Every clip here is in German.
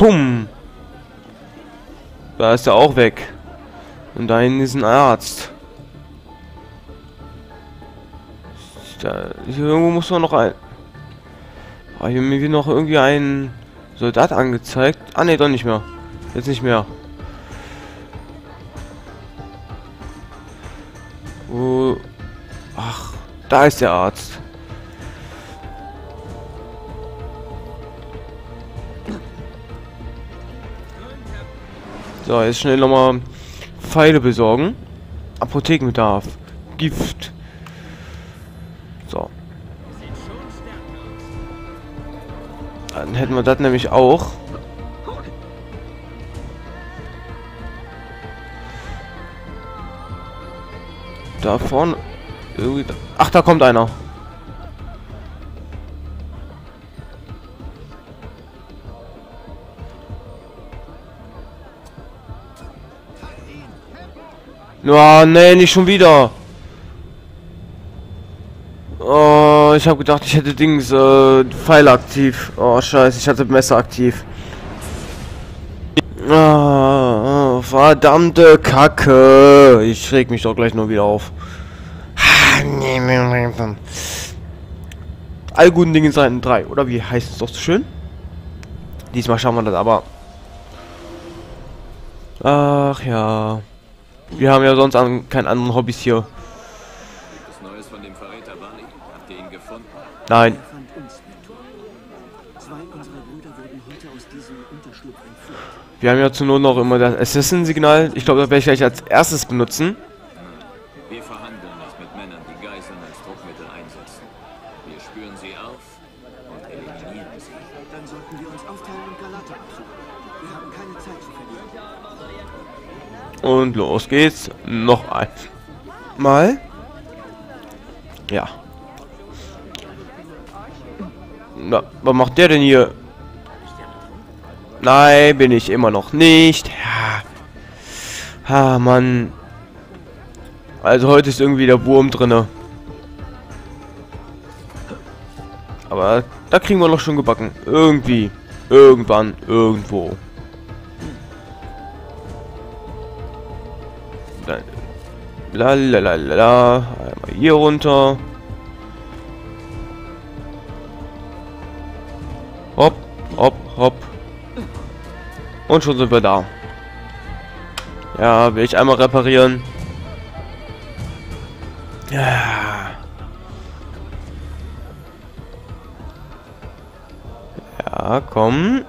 Pum. Da ist er auch weg. Und da hinten ist ein Arzt. Da, hier irgendwo muss man noch ein... Oh, hier mir wird noch irgendwie ein Soldat angezeigt. Ah ne, doch nicht mehr. Jetzt nicht mehr. Wo... Ach, da ist der Arzt. So, jetzt schnell nochmal Pfeile besorgen. Apothekenbedarf. Gift. So. Dann hätten wir das nämlich auch. Da vorne. Irgendwie da. Ach, da kommt einer. Oh, nee, nicht schon wieder. Oh, ich habe gedacht, ich hätte Dings, äh, Pfeile aktiv. Oh, scheiße, ich hatte Messer aktiv. Oh, verdammte Kacke. Ich reg mich doch gleich nur wieder auf. All guten Dinge Seiten 3, oder wie heißt es doch so schön? Diesmal schauen wir das aber. Ach ja. Wir haben ja sonst an, keinen anderen Hobbys hier. Das Neues von dem Verräter Barney? Habt ihr ihn gefunden? Nein. Fand uns mit Tod. Zwei unserer Brüder wurden heute aus diesem Unterschlupf entführt. Wir haben ja zur Not noch immer das Assassin-Signal. Ich glaube, das werde ich gleich als erstes benutzen. Und los geht's. Noch ein. Mal. Ja. Na, was macht der denn hier? Nein, bin ich immer noch nicht. Ja. Ah, Mann. Also heute ist irgendwie der Wurm drinne. Aber da kriegen wir noch schon gebacken. Irgendwie. Irgendwann. Irgendwo. La la la la la. Einmal hier runter. Hopp, hopp, hopp. Und schon sind wir da. Ja, will ich einmal reparieren. Ja. Ja, komm.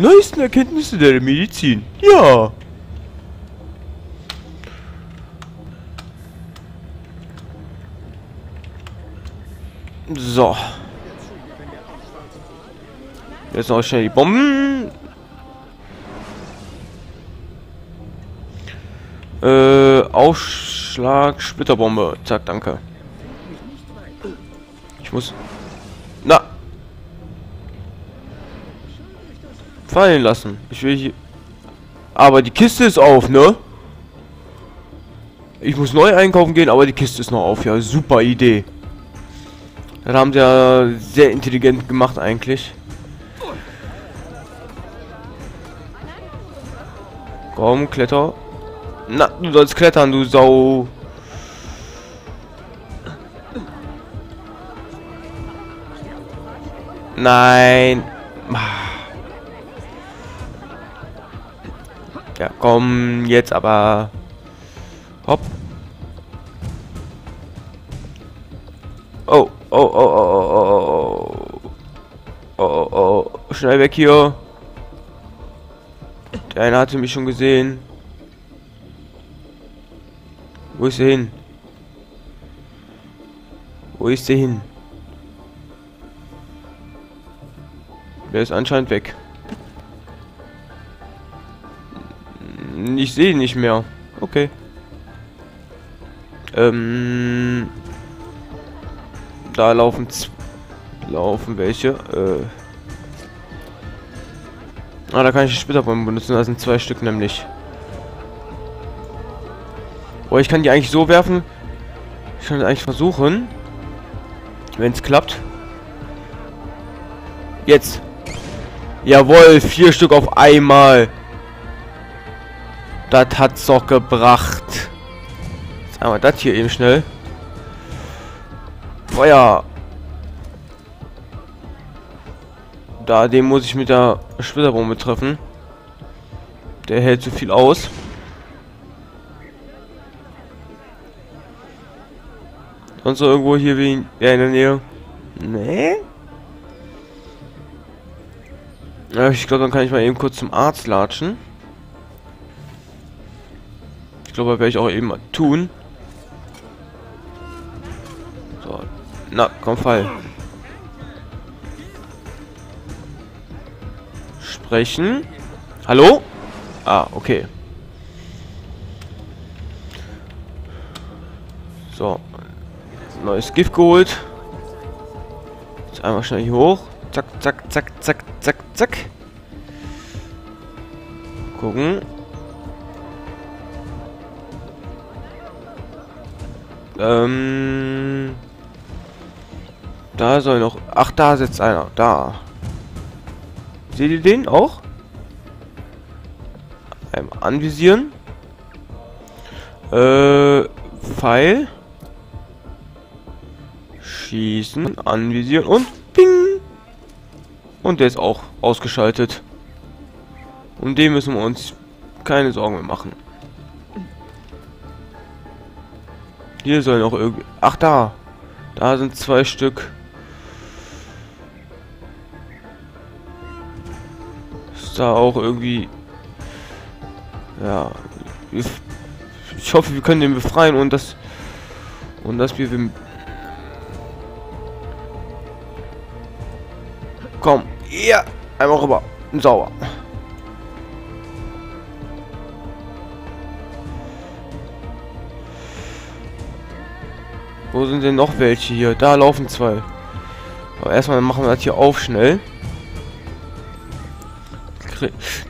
Neuesten Erkenntnisse der Medizin. Ja. So. Jetzt noch schnell die Bomben. Äh, Aufschlag, Splitterbombe. Zack, danke. Ich muss... Na! Fallen lassen. Ich will hier... Aber die Kiste ist auf, ne? Ich muss neu einkaufen gehen, aber die Kiste ist noch auf. Ja, super Idee. Das haben sie ja sehr intelligent gemacht eigentlich. Komm, kletter. Na, du sollst klettern, du Sau. Nein. Ja, komm, jetzt aber. Hopp. Oh, oh, oh, oh, oh, oh, oh. Oh, oh, oh. Schnell weg hier. Der eine hatte mich schon gesehen. Wo ist er hin? Wo ist er hin? Der ist anscheinend weg. Ich sehe nicht mehr. Okay. Ähm, da laufen laufen welche. Äh. Ah, da kann ich die Splitterbomben benutzen. Da sind zwei Stück nämlich. Oh, ich kann die eigentlich so werfen. Ich kann es eigentlich versuchen. Wenn es klappt. Jetzt. Jawohl, vier Stück auf einmal. Das hat's doch gebracht. Jetzt einmal das hier eben schnell. Feuer. Da, den muss ich mit der Splitterbombe treffen. Der hält zu viel aus. Sonst irgendwo hier wie in der Nähe? Nee? Ja, ich glaube, dann kann ich mal eben kurz zum Arzt latschen. Glaube, werde ich auch eben tun. So. Na, komm, fall. Sprechen. Hallo? Ah, okay. So. Neues Gift geholt. Jetzt einmal schnell hier hoch. Zack, zack, zack, zack, zack, zack. Gucken. Ähm. Da soll noch. Ach, da sitzt einer. Da. Seht ihr den auch? Einmal anvisieren. Äh. Pfeil. Schießen, anvisieren und ping. Und der ist auch ausgeschaltet. Um den müssen wir uns keine Sorgen mehr machen. Hier soll noch irgendwie... Ach, da. Da sind zwei Stück. Ist da auch irgendwie... Ja. Ich hoffe, wir können den befreien und das... Und dass wir... Komm. Ja. Einmal rüber. Sauber. Wo sind denn noch welche hier? Da laufen zwei. Aber erstmal machen wir das hier auf schnell.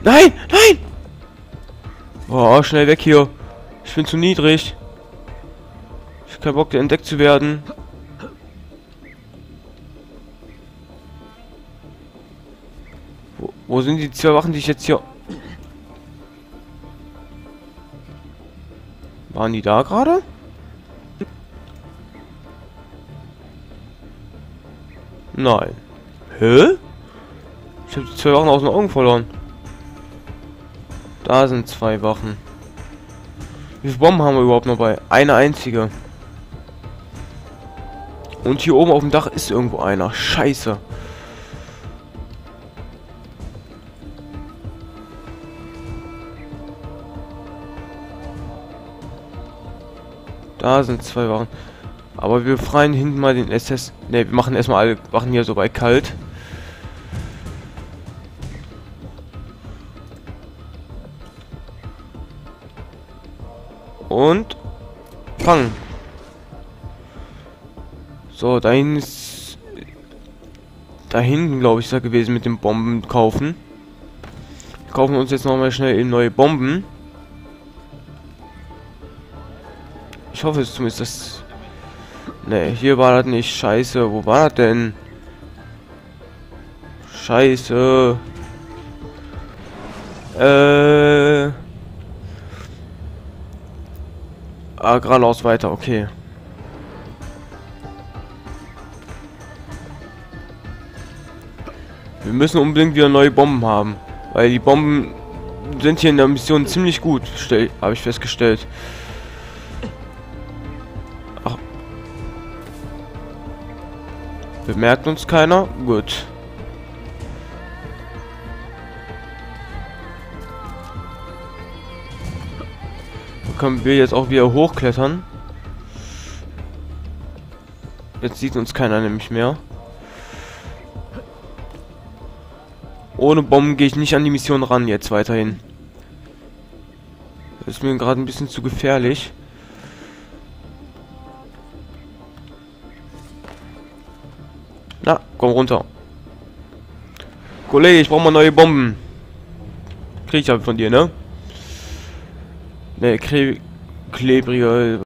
Nein! Nein! Oh, schnell weg hier. Ich bin zu niedrig. Ich hab keinen Bock, entdeckt zu werden. Wo, wo sind die zwei Wachen, die ich jetzt hier... Waren die da gerade? Nein. Hä? Ich habe die zwei Wachen aus den Augen verloren. Da sind zwei Wachen. Wie viele Bomben haben wir überhaupt noch bei? Eine einzige. Und hier oben auf dem Dach ist irgendwo einer. Scheiße. Da sind zwei Wachen. Aber wir befreien hinten mal den SS. Ne, wir machen erstmal alle Wachen hier so bei kalt. Und fangen. So, da hinten ist da hinten, glaube ich, ist er gewesen mit den Bomben kaufen. Wir kaufen uns jetzt nochmal schnell neue Bomben. Ich hoffe es zumindest, dass Ne, hier war das nicht. Scheiße, wo war das denn? Scheiße. Äh. Ah, geradeaus weiter, okay. Wir müssen unbedingt wieder neue Bomben haben. Weil die Bomben sind hier in der Mission ziemlich gut, habe ich festgestellt. Bemerkt uns keiner? Gut. Dann können wir jetzt auch wieder hochklettern. Jetzt sieht uns keiner nämlich mehr. Ohne Bomben gehe ich nicht an die Mission ran jetzt weiterhin. Das ist mir gerade ein bisschen zu gefährlich. Na, komm runter. Kollege, ich brauche mal neue Bomben. Krieg ich halt von dir, ne? Ne, klebrige